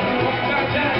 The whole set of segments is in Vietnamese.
What's that?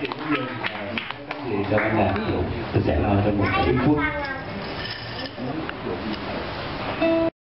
thì cũng dừng thì cho anh là tôi sẽ lo trong một ít phút.